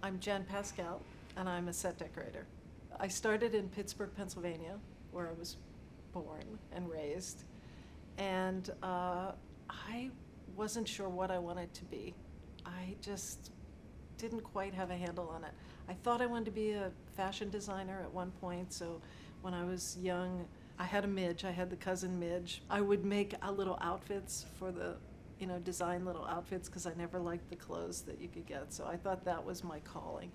I'm Jan Pascale, and I'm a set decorator. I started in Pittsburgh, Pennsylvania, where I was born and raised, and uh, I wasn't sure what I wanted to be. I just didn't quite have a handle on it. I thought I wanted to be a fashion designer at one point, so when I was young, I had a midge. I had the cousin midge. I would make a little outfits for the, you know, design little outfits because I never liked the clothes that you could get. So I thought that was my calling.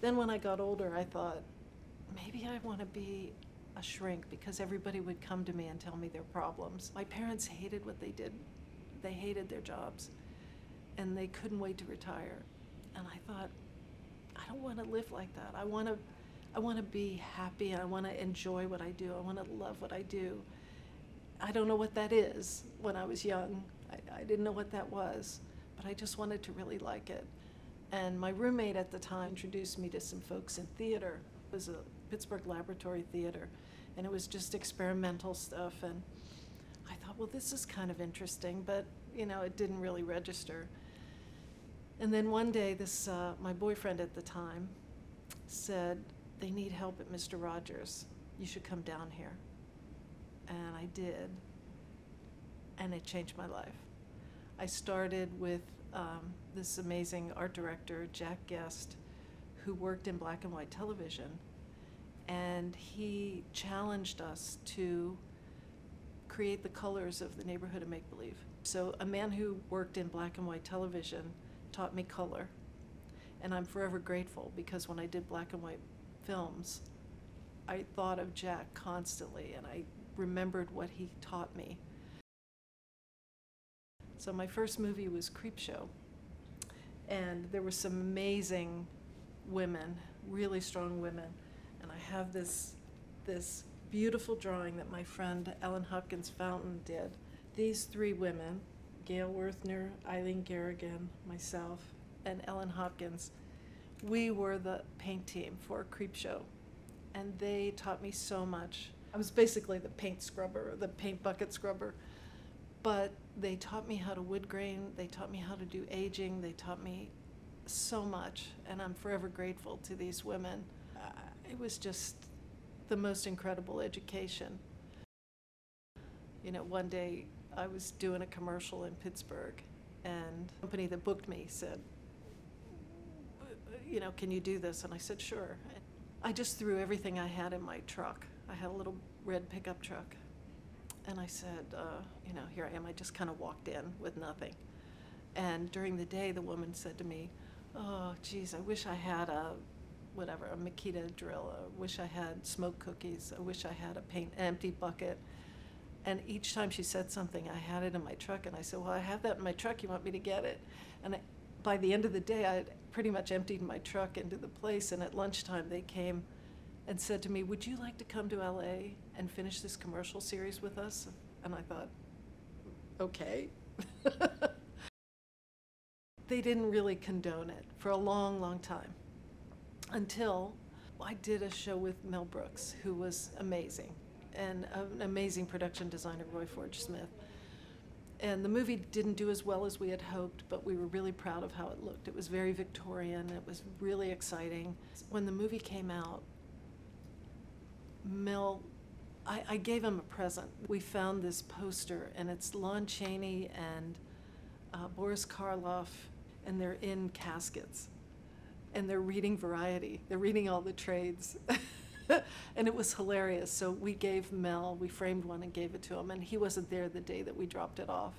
Then when I got older, I thought maybe I want to be a shrink because everybody would come to me and tell me their problems. My parents hated what they did. They hated their jobs and they couldn't wait to retire. And I thought, I don't want to live like that. I want to I want to be happy. I want to enjoy what I do. I want to love what I do. I don't know what that is. When I was young, I, I didn't know what that was, but I just wanted to really like it. And my roommate at the time introduced me to some folks in theater. It was a Pittsburgh Laboratory Theater, and it was just experimental stuff. And I thought, well, this is kind of interesting, but you know, it didn't really register. And then one day, this uh, my boyfriend at the time said, "They need help at Mr. Rogers. You should come down here." And I did, and it changed my life. I started with um, this amazing art director, Jack Guest, who worked in black and white television, and he challenged us to create the colors of the neighborhood of make believe. So, a man who worked in black and white television taught me color. And I'm forever grateful because when I did black and white films, I thought of Jack constantly and I remembered what he taught me. So, my first movie was Creepshow. And there were some amazing women, really strong women. And I have this, this beautiful drawing that my friend Ellen Hopkins Fountain did. These three women, Gail Werthner, Eileen Garrigan, myself, and Ellen Hopkins, we were the paint team for Creepshow. And they taught me so much. I was basically the paint scrubber, the paint bucket scrubber. But they taught me how to wood grain, they taught me how to do aging, they taught me so much. And I'm forever grateful to these women. Uh, it was just the most incredible education. You know, one day I was doing a commercial in Pittsburgh, and the company that booked me said, you know, can you do this? And I said, sure. I just threw everything I had in my truck. I had a little red pickup truck. And I said, uh, you know, here I am. I just kind of walked in with nothing. And during the day, the woman said to me, oh, geez, I wish I had a, whatever, a Makita drill. I wish I had smoke cookies. I wish I had a paint empty bucket. And each time she said something, I had it in my truck. And I said, well, I have that in my truck. You want me to get it? And I, by the end of the day, I had pretty much emptied my truck into the place. And at lunchtime, they came and said to me, Would you like to come to LA and finish this commercial series with us? And I thought, Okay. they didn't really condone it for a long, long time until I did a show with Mel Brooks, who was amazing, and an amazing production designer, Roy Forge Smith. And the movie didn't do as well as we had hoped, but we were really proud of how it looked. It was very Victorian, it was really exciting. When the movie came out, Mel, I, I, gave him a present. We found this poster, and it's Lon Chaney and uh, Boris Karloff, and they're in caskets. And they're reading Variety, they're reading all the trades. and it was hilarious. So we gave Mel, we framed one and gave it to him, and he wasn't there the day that we dropped it off.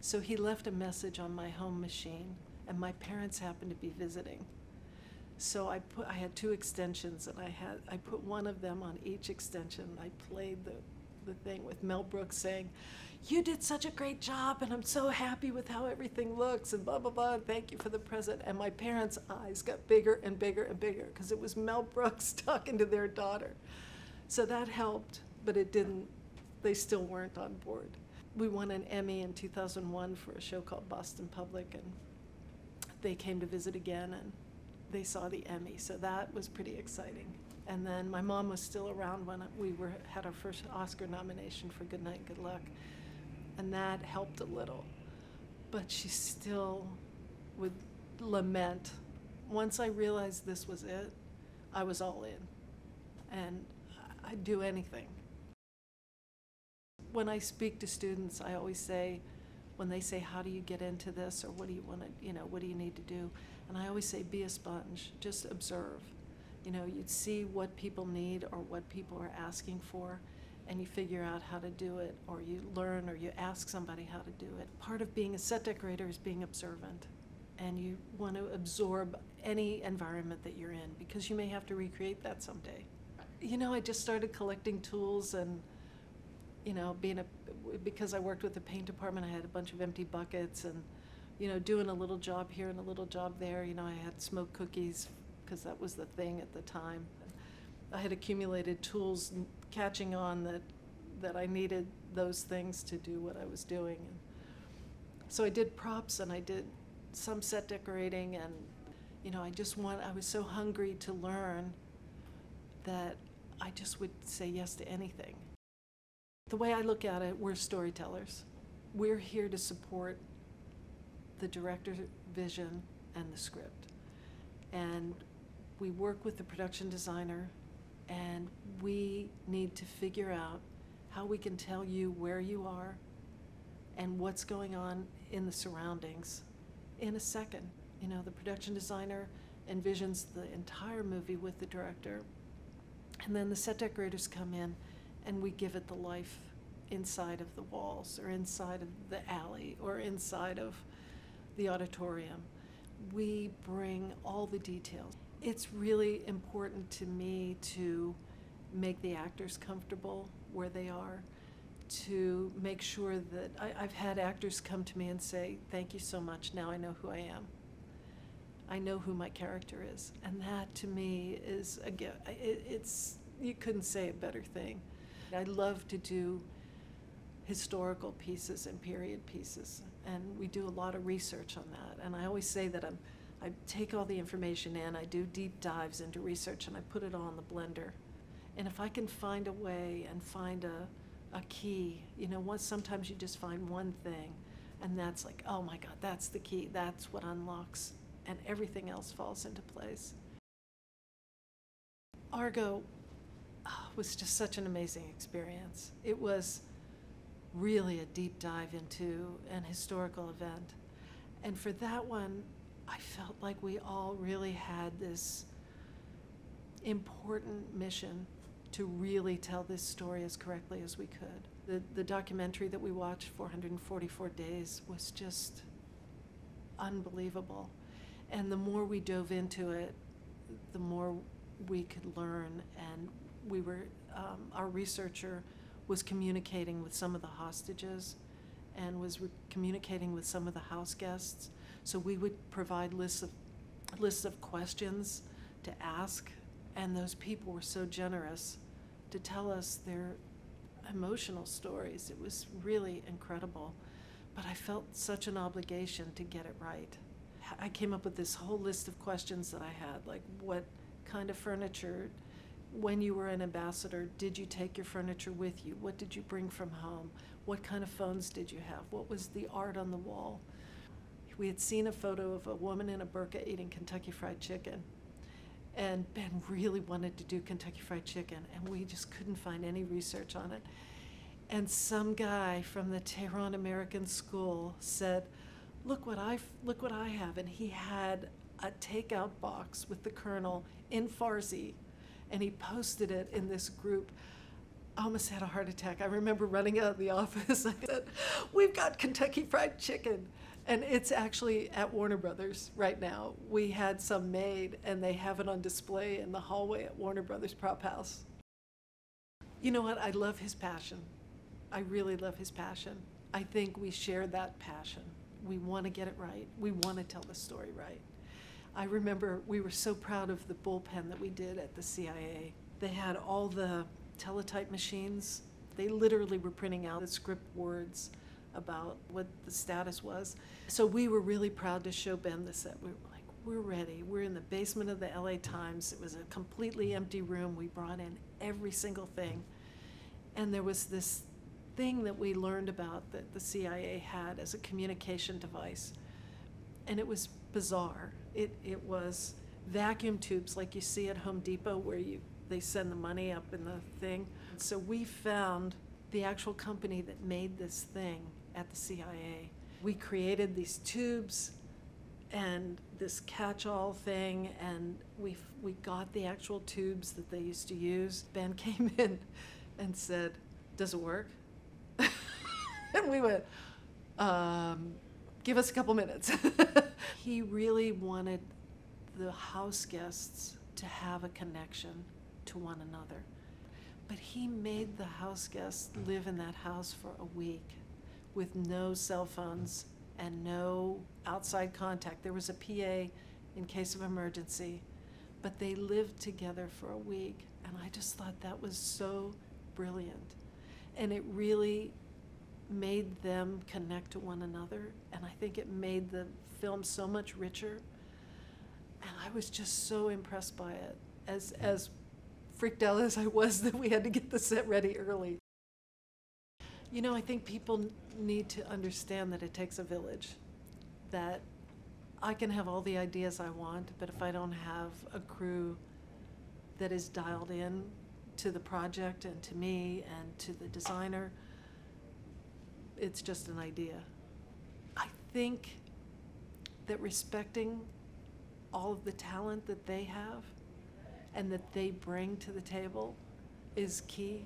So he left a message on my home machine, and my parents happened to be visiting. So I put I had two extensions and I had I put one of them on each extension. I played the the thing with Mel Brooks saying, "You did such a great job and I'm so happy with how everything looks and blah blah blah. Thank you for the present." And my parents' eyes got bigger and bigger and bigger because it was Mel Brooks talking to their daughter. So that helped, but it didn't they still weren't on board. We won an Emmy in 2001 for a show called Boston Public and they came to visit again and they saw the Emmy, so that was pretty exciting. And then my mom was still around when we were had our first Oscar nomination for Good Night, Good Luck, and that helped a little. But she still would lament once I realized this was it, I was all in. And I'd do anything. When I speak to students, I always say, when they say, How do you get into this? or What do you want to, you know, what do you need to do? And I always say, Be a sponge, just observe. You know, you'd see what people need or what people are asking for, and you figure out how to do it, or you learn or you ask somebody how to do it. Part of being a set decorator is being observant, and you want to absorb any environment that you're in because you may have to recreate that someday. You know, I just started collecting tools and you know, being a because I worked with the paint department, I had a bunch of empty buckets and you know, doing a little job here and a little job there. You know, I had smoked cookies because that was the thing at the time. I had accumulated tools catching on that that I needed those things to do what I was doing. And so I did props and I did some set decorating and you know, I just want I was so hungry to learn that I just would say yes to anything. The way I look at it, we're storytellers. We're here to support the director's vision and the script. And we work with the production designer, and we need to figure out how we can tell you where you are and what's going on in the surroundings in a second. You know, the production designer envisions the entire movie with the director, and then the set decorators come in and we give it the life inside of the walls or inside of the alley or inside of the auditorium. We bring all the details. It's really important to me to make the actors comfortable where they are, to make sure that I, have had actors come to me and say, Thank you so much, now I know who I am. I know who my character is. And that to me is, again, it, it's, you couldn't say a better thing. I love to do historical pieces and period pieces, and we do a lot of research on that. And I always say that I'm, I take all the information in, I do deep dives into research, and I put it all in the blender. And if I can find a way and find a, a key, you know, once sometimes you just find one thing, and that's like, oh my God, that's the key, that's what unlocks, and everything else falls into place. Argo oh, was just such an amazing experience. It was really a deep dive into an historical event. And for that one, I felt like we all really had this important mission to really tell this story as correctly as we could. The, the documentary that we watched, 444 Days, was just unbelievable. And the more we dove into it, the more we could learn. And we were, um, our researcher was communicating with some of the hostages and was communicating with some of the house guests. So we would provide lists of lists of questions to ask, and those people were so generous to tell us their emotional stories. It was really incredible. But I felt such an obligation to get it right. I came up with this whole list of questions that I had, like what kind of furniture when you were an ambassador, did you take your furniture with you? What did you bring from home? What kind of phones did you have? What was the art on the wall? We had seen a photo of a woman in a burqa eating Kentucky Fried Chicken. And Ben really wanted to do Kentucky Fried Chicken, and we just couldn't find any research on it. And some guy from the Tehran American School said, "Look what I look what I have," and he had a takeout box with the Colonel in Farsi and he posted it in this group. I almost had a heart attack. I remember running out of the office. I said, We've got Kentucky Fried Chicken. And it's actually at Warner Brothers right now. We had some made, and they have it on display in the hallway at Warner Brothers Prop House. You know what? I love his passion. I really love his passion. I think we share that passion. We want to get it right, we want to tell the story right. I remember we were so proud of the bullpen that we did at the CIA. They had all the teletype machines. They literally were printing out the script words about what the status was. So we were really proud to show Ben the set. We were like, we're ready. We're in the basement of the LA Times. It was a completely empty room. We brought in every single thing. And there was this thing that we learned about that the CIA had as a communication device and it was bizarre. It, it was vacuum tubes like you see at Home Depot where you, they send the money up in the thing. So we found the actual company that made this thing at the CIA. We created these tubes and this catch-all thing and we, we got the actual tubes that they used to use. Ben came in and said, does it work? and we went, um, give us a couple minutes. he really wanted the house guests to have a connection to one another. But he made the house guests live in that house for a week with no cell phones and no outside contact. There was a PA in case of emergency, but they lived together for a week. And I just thought that was so brilliant. And it really made them connect to one another. And I think it made the film so much richer. And I was just so impressed by it, as, as freaked out as I was that we had to get the set ready early. You know, I think people need to understand that it takes a village. That I can have all the ideas I want, but if I don't have a crew that is dialed in to the project and to me and to the designer, it's just an idea. I think that respecting all of the talent that they have and that they bring to the table is key.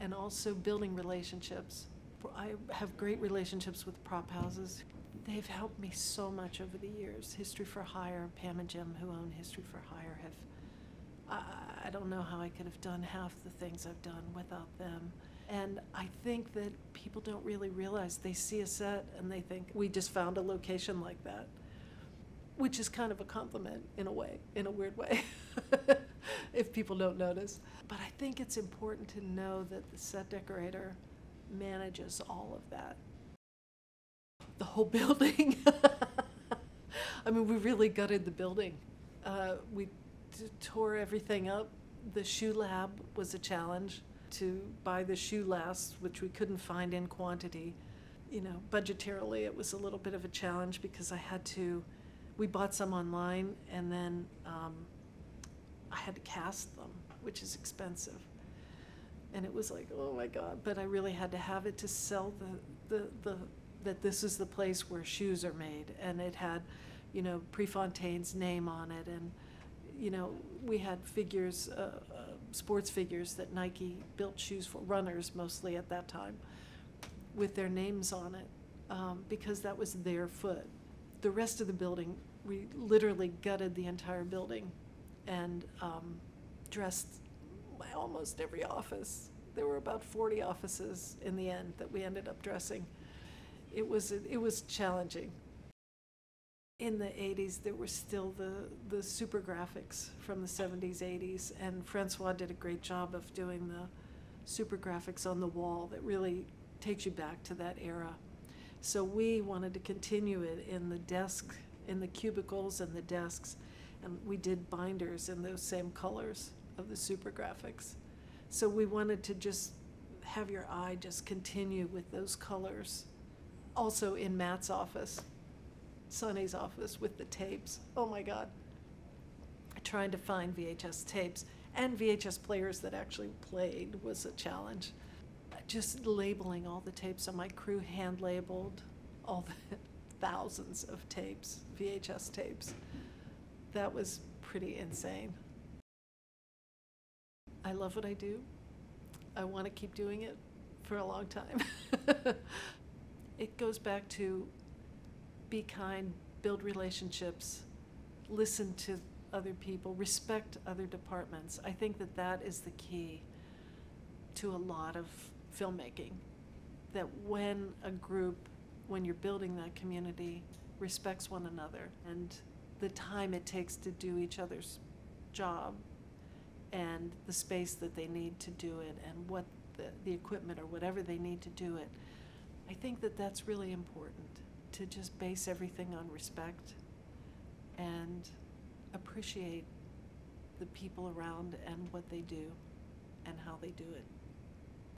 And also building relationships. I have great relationships with prop houses. They've helped me so much over the years. History for Hire, Pam and Jim, who own History for Hire, have. I, I don't know how I could have done half the things I've done without them. And I think that people don't really realize they see a set and they think we just found a location like that, which is kind of a compliment in a way, in a weird way. if people don't notice. But I think it's important to know that the set decorator manages all of that. The whole building. I mean, we really gutted the building. Uh, we tore everything up. The shoe lab was a challenge to buy the shoe lasts, which we couldn't find in quantity. You know, budgetarily, it was a little bit of a challenge because I had to. We bought some online and then um, I had to cast them, which is expensive. And it was like, oh my God, but I really had to have it to sell the, the, the that this is the place where shoes are made. And it had, you know, Prefontaine's name on it. And, you know, we had figures, uh, uh, sports figures that Nike built shoes for, runners mostly at that time, with their names on it, um, because that was their foot. The rest of the building, we literally gutted the entire building and um, dressed almost every office. There were about 40 offices in the end that we ended up dressing. It was, it was challenging. In the 80s, there were still the, the super graphics from the 70s, 80s, and Francois did a great job of doing the super graphics on the wall that really takes you back to that era. So we wanted to continue it in the desk, in the cubicles and the desks, and we did binders in those same colors of the super graphics. So we wanted to just have your eye just continue with those colors. Also in Matt's office, Sonny's office with the tapes. Oh my God. Trying to find VHS tapes and VHS players that actually played was a challenge. Just labeling all the tapes, so my crew hand labeled all the thousands of tapes, VHS tapes that was pretty insane. I love what I do. I want to keep doing it for a long time. it goes back to be kind, build relationships, listen to other people, respect other departments. I think that that is the key to a lot of filmmaking. That when a group, when you're building that community, respects one another and the time it takes to do each other's job and the space that they need to do it and what the, the equipment or whatever they need to do it. I think that that's really important to just base everything on respect and appreciate the people around and what they do and how they do it.